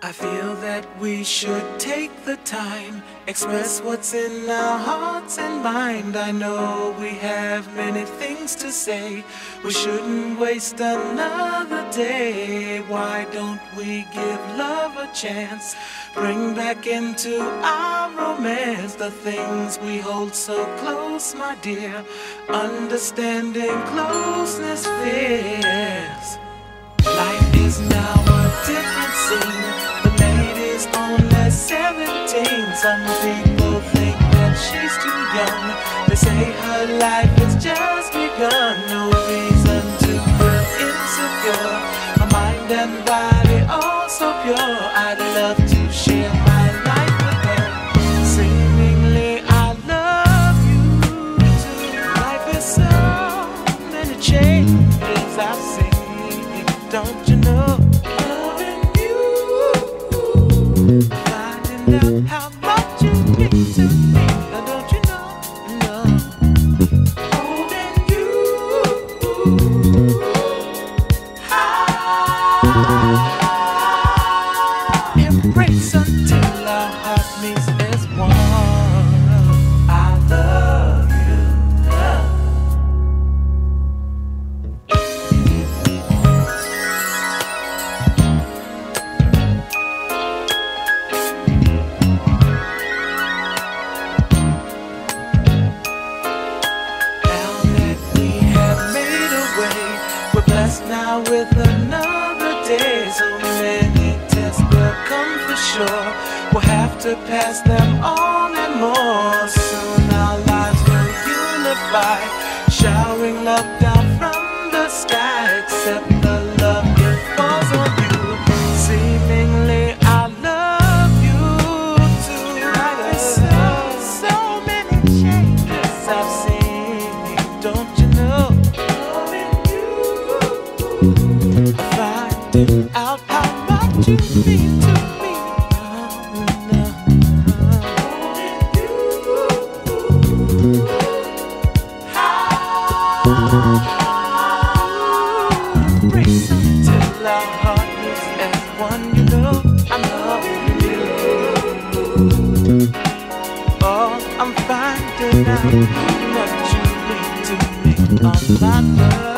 I feel that we should take the time, express what's in our hearts and mind. I know we have many things to say. We shouldn't waste another day. Why don't we give love a chance? Bring back into our romance the things we hold so close, my dear. Understanding closeness fears. Is now a different scene. The lady's only 17. Some people think that she's too young. They say her life has just begun. No reason to feel insecure. Her mind and body all so pure. I'd love to share my life with her. Seemingly, I love you too. Life is so many changes I've seen. Don't you know? Finding out how much you mean to blessed now with another day. So many tests will come for sure. We'll have to pass them on and more. Soon our lives will unify, showering love I'm. Oh, I'm finding out much you mean to me. My